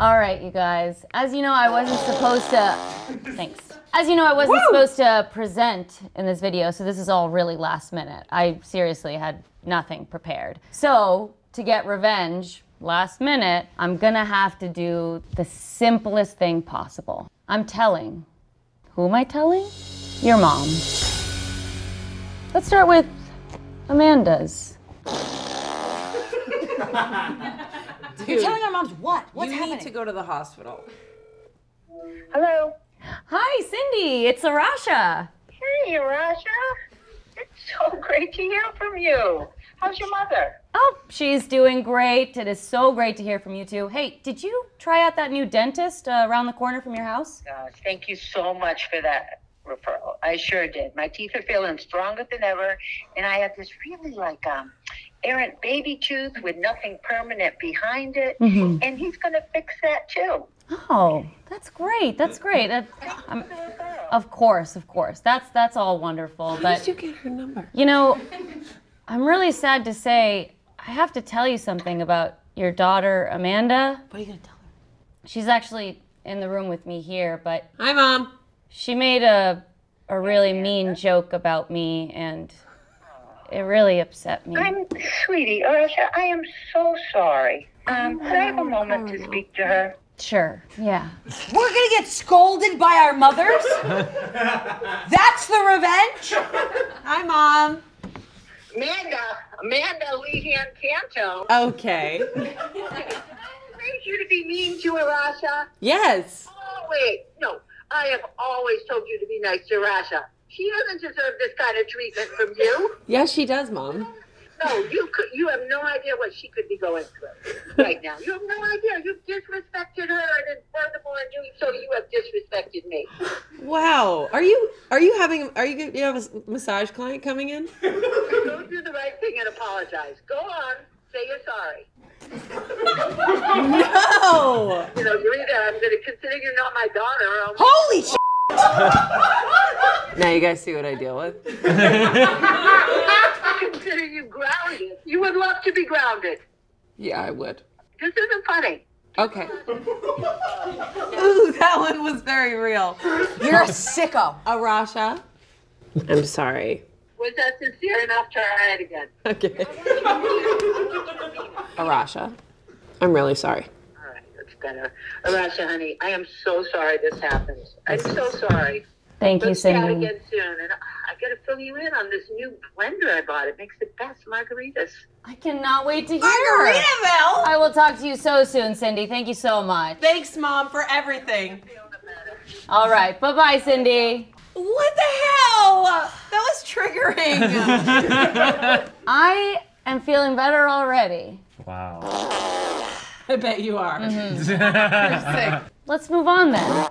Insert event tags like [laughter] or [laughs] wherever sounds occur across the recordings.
All right, you guys. As you know, I wasn't supposed to. Thanks. As you know, I wasn't supposed to present in this video, so this is all really last minute. I seriously had nothing prepared. So, to get revenge, last minute, I'm gonna have to do the simplest thing possible. I'm telling. Who am I telling? Your mom. Let's start with Amanda's. [laughs] You're telling our moms what? What's you happening? need to go to the hospital. Hello. Hi, Cindy. It's Arasha. Hey, Rasha. It's so great to hear from you. How's your mother? Oh, she's doing great. It is so great to hear from you too. Hey, did you try out that new dentist uh, around the corner from your house? Gosh, thank you so much for that referral. I sure did. My teeth are feeling stronger than ever, and I have this really like um errant baby tooth with nothing permanent behind it, and he's gonna fix that too. Oh, that's great. That's great. That, um, of course, of course. That's that's all wonderful. How But did you get her number? you know, I'm really sad to say I have to tell you something about your daughter Amanda. What are you gonna tell her? She's actually in the room with me here, but Hi, mom. She made a a really mean joke about me and it really upset me. I'm sweetie, Rasha. I am so sorry. Um, could I have a moment to speak to her? Sure. Yeah. We're gonna get scolded by our mothers? [laughs] That's the revenge? Hi, mom. Amanda, Amanda Lehan Canto. Okay. [laughs] raised you to be mean to Arasha? Yes. Oh, wait. No, I have always told you to be nice to Arasha. She doesn't deserve this kind of treatment from you. Yes, she does, mom. No, you could. You have no idea what she could be going through right now. You have no idea. You've disrespected her, and then furthermore, in doing so, you have disrespected me. Wow. Are you are you having are you you have a massage client coming in? Go do the right thing and apologize. Go on. Say you're sorry. No. You know, you're either I'm going to consider you're not my daughter, I'm Holy shit! [laughs] Now you guys see what I deal with. consider you grounded. You would love to be grounded. Yeah, I would. This isn't funny. Okay. Ooh, that one was very real. You're a sicko. Arasha. I'm sorry. Was that sincere enough? To try it again. Okay. Arasha. I'm really sorry. All right, that's better. Arasha, honey, I am so sorry this happened. I'm so sorry. Thank you, Let's chat Cindy. again soon. And I got to fill you in on this new blender I bought. It makes the best margaritas. I cannot wait to hear. Margaritaville! I will talk to you so soon, Cindy. Thank you so much. Thanks, mom, for everything. All right. Bye bye, Cindy. What the hell? That was triggering. [laughs] I am feeling better already. Wow. I bet you are. Mm-hmm. [laughs] Let's move on then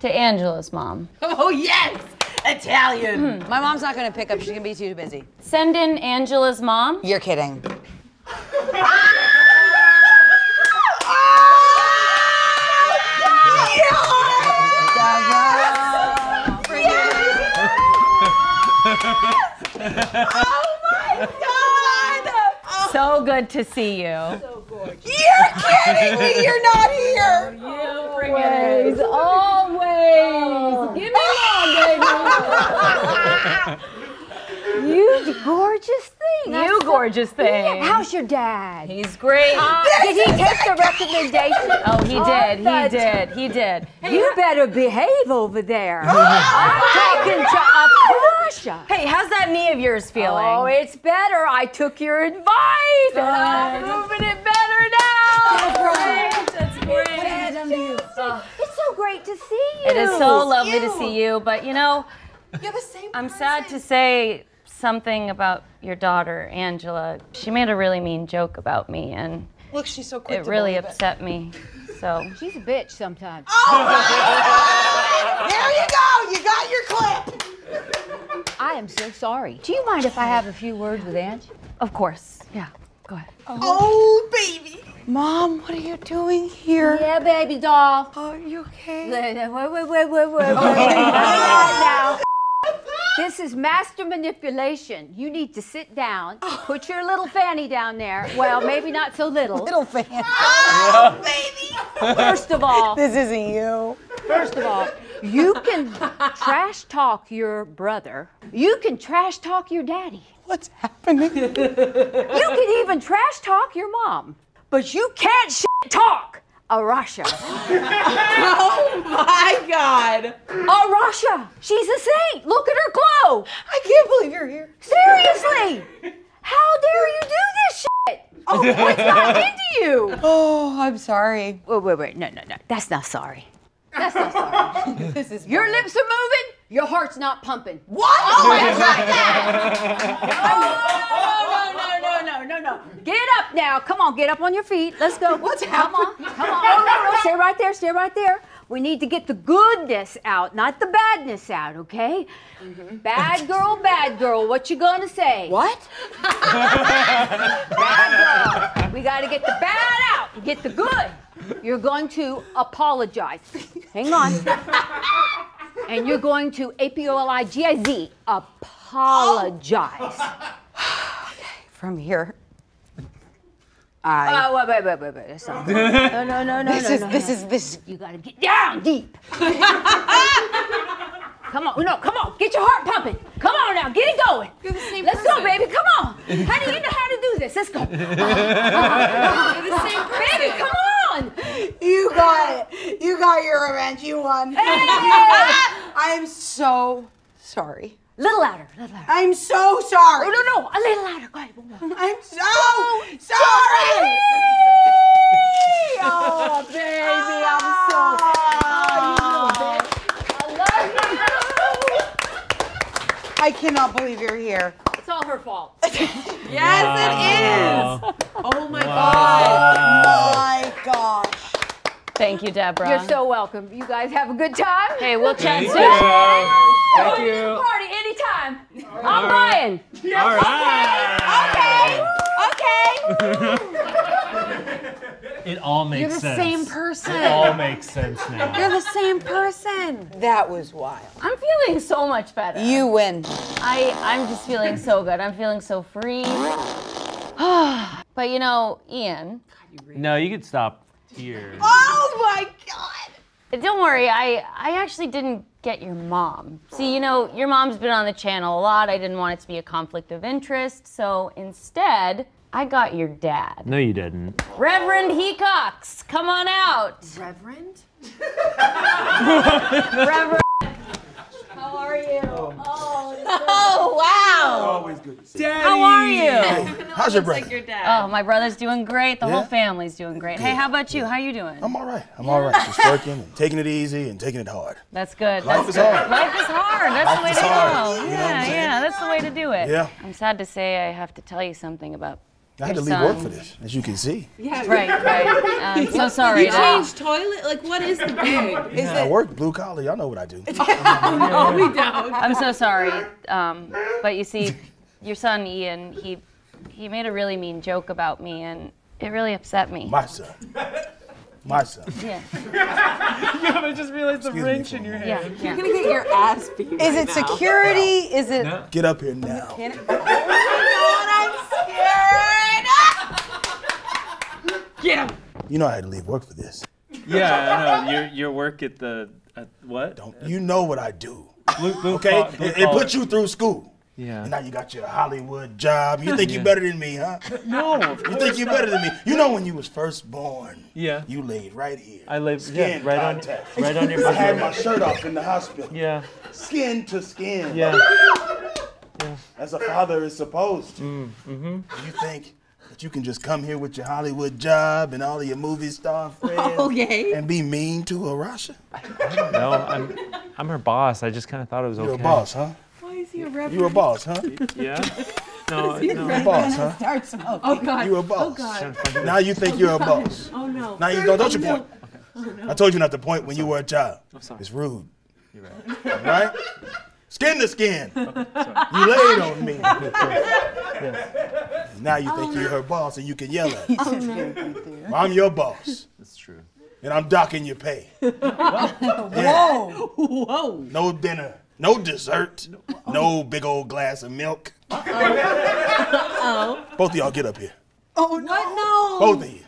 to Angela's mom. Oh yes, Italian. Hmm. My mom's not gonna pick up. She's gonna be too busy. Send in Angela's mom. You're kidding. [laughs] Oh So good to see you. You're kidding me! You're not here! You Always, always. Oh. Give me more, baby. You gorgeous thing. You gorgeous thing. How's your dad? He's great. Uh, did he take the recommendation? [laughs] Oh, he did. He that's- did. He did. You better behave over there. [laughs] I'm talking to Arasha. Hey, how's that knee of yours feeling? Oh, it's better. I took your advice and I'm moving it better now. That's great. It's so great to see you. It is so lovely to see you, but you know, You're the same. I'm sad to say something about your daughter, Angela. She made a really mean joke about me, and Look, she's so quick. it to really believe it. upset me. So, She's a bitch sometimes. Oh! [laughs] There you go! You got your clip! I am so sorry. Do you mind if I have a few words with Ange? of course, yeah, go ahead. Oh, oh, baby. Mom, what are you doing here? Yeah, baby doll. Are you okay? Wait, wait, wait, wait, wait, wait, wait. wait. [laughs] Now. This is master manipulation. You need to sit down, put your little fanny down there. Well, maybe not so little. [laughs] Little fan. Oh, first of all, This isn't you. First of all, you can trash talk your brother. You can trash talk your daddy. What's happening? You can even trash talk your mom. But you can't shit talk Arasha. [laughs] Oh my God. Arasha, she's a saint. Look at her glow. I can't believe you're here. Seriously. How dare you do this shit? Oh, what's got [laughs] into you? Oh, I'm sorry. Wait, wait, wait. No, no, no. That's not sorry. That's not sorry. [laughs] This is Your lips are moving. Your heart's not pumping. what? Oh, oh I tried Oh, no, no, no, no, no, no. Get up now. Come on, get up on your feet. Let's go. What's Come on, come on. Oh, no, no, stay right there, stay right there. We need to get the goodness out, not the badness out, okay? Mm-hmm. Bad girl, bad girl. What you gonna say? What? Bad girl. We gotta get the bad out, get the good. You're going to apologize. Hang on. And you're going to A P O L I G I Z. Apologize. [sighs] Okay, from here. I. Oh, wait, wait, wait, wait, wait. That's not [laughs] No, no, no, no, this no, is no, this no. is this. You gotta get down deep. [laughs] come on, no, come on, get your heart pumping. Come on now, get it going. You're the same Let's go, baby. Come on. Honey, you know how to do this. Let's go. [laughs] You're the same person. Baby, come on. You got it. You got your revenge. You won. Hey! I'm so sorry. little louder, little louder. I'm so sorry. Oh, no, no, a little louder. Go ahead. One more. I'm so sorry. Oh, baby, I'm so. Oh, you little. I love I cannot believe you're here. It's all her fault. [laughs] Yes, it is. Oh my God. My gosh. Thank you, Deborah. You're so welcome. You guys have a good time. Hey, we'll chat Thank soon. you. Thank you. Party anytime. I'm buying. All right. [laughs] It all makes sense. You're the sense. same person. It all makes sense now. You're the same person. That was wild. I'm feeling so much better. You win. I I'm just feeling so good. I'm feeling so free. [sighs] but you know, Ian, No, you could stop here. Oh my god. don't worry. I I actually didn't get your mom. See, you know, your mom's been on the channel a lot. I didn't want it to be a conflict of interest, so instead, I got your dad. No, you didn't. Reverend Hecox, come on out. Reverend? Reverend How are you? Oh, oh wow. Always good to see you. How are you? How's your brother? Your dad. Oh, my brother's doing great. The whole family's doing great. Hey, how about you? How are you doing? I'm all right. I'm all right. Just working and taking it easy and taking it hard. That's good. Life That's is good. hard. Life is hard. That's the way to hard. go. You know what I'm Yeah, yeah, that's the way to do it. Yeah. I'm sad to say I have to tell you something about. I had to leave work for this, as you can see. Yeah. Right, right. I'm [laughs] so sorry. You to- changed toilet? Like, what is the [laughs] big? Yeah, I work blue collar. Y'all know what I do. [laughs] no, we don't. I'm so sorry. Um, but you see, your son Ian, he he made a really mean joke about me, and it really upset me. My son. My son. Yeah, Yeah, I just realized the Excuse me for a moment. yeah, yeah. You're gonna get your ass beat. Is it security? Is it? Get up here now. Get him. You know I had to leave work for this. Yeah, I know. Your your work at the at what? Don't you know what I do? Blue, blue Okay? collar- blue It, it put you through school. Yeah. And now you got your Hollywood job. You think you're better than me, huh? No, of You think you're not. better than me. You know when you was first born. Yeah. You laid right here. I live Skin yeah, right on contact. right on your I had my shirt off in the hospital. Yeah. Skin to skin. Yeah. As a father is supposed to. Mm, mm-hmm. Do you think that you can just come here with your Hollywood job and all of your movie star [laughs] oh, friends Okay. and be mean to Arasha? No, I'm I'm her boss. I just kind of thought it was You're okay. a boss, huh? Why is he a reverend? You're a boss, huh? Yeah. [laughs] No, he a no. You a boss, huh? Start smoking. Oh God. You're a boss. Oh God. Now you think oh, you're a boss. Oh no. Now you don't, don't you point. Oh, I told you not to point when you were a child. I'm sorry. It's rude. You're right. All right? Skin to skin. You laid on me. [laughs] Now you think you're oh. her boss and you can yell at [laughs] her. Oh, I'm your boss, That's true. and I'm docking your pay. [laughs] Whoa. Whoa. No dinner, No dessert. No big old glass of milk. Oh. Both of y'all get up here. Oh no. Both of you.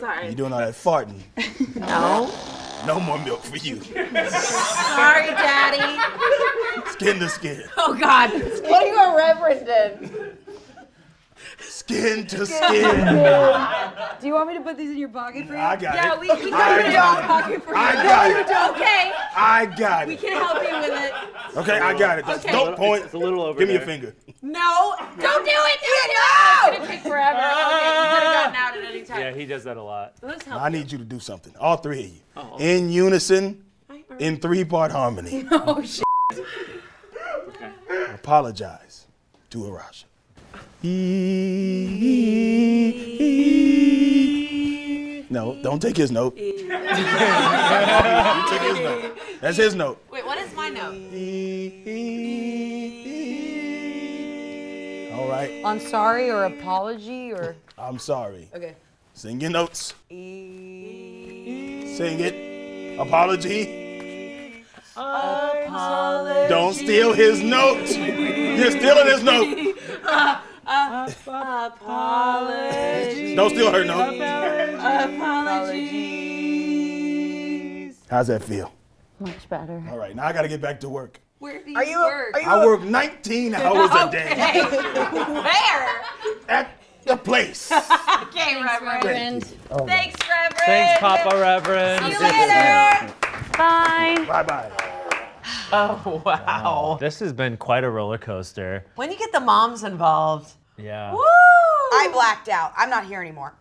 Sorry. You doing all that farting? [laughs] No. No more milk for you. Sorry, Daddy. Skin to skin. Oh God. What are you a reverend in? Skin to skin. [laughs] Do you want me to put these in your pocket for you? I got Yeah, it. we, we I got it in got your pocket for you. I No, got you don't. Okay. I got it. We can help you with it. Okay, I got it. Just Okay. Don't point. It's a little over Give me a finger. No. Don't do it. No. It's gonna take forever. Okay, you could have [laughs] gotten out at any time. Yeah, he does that a lot. Let's help I need you to do something. All three of you. In unison, in three part harmony. [laughs] Oh shit. [laughs] Apologize to Arasha. No, don't take his note. you took his note. That's his note. Wait, what is my note? All right, I'm sorry or apology or. I'm sorry. Okay. Sing your notes. Sing it. Apology. Apology. Don't steal his note. You're stealing his note. Apology. Don't steal her note. Apologies. How's that feel? Much better. All right, now I got to get back to work. Where do you, Are you? work? Are you? I work 19 [laughs] hours a day [laughs] Where? at the place. [laughs] Okay, Reverend. Reverend. Oh, Thanks, Reverend. Thanks, Papa Reverend. See you later. Bye. Bye bye. Oh wow. This has been quite a roller coaster. When you get the moms involved. Yeah. Woo! I blacked out. I'm not here anymore.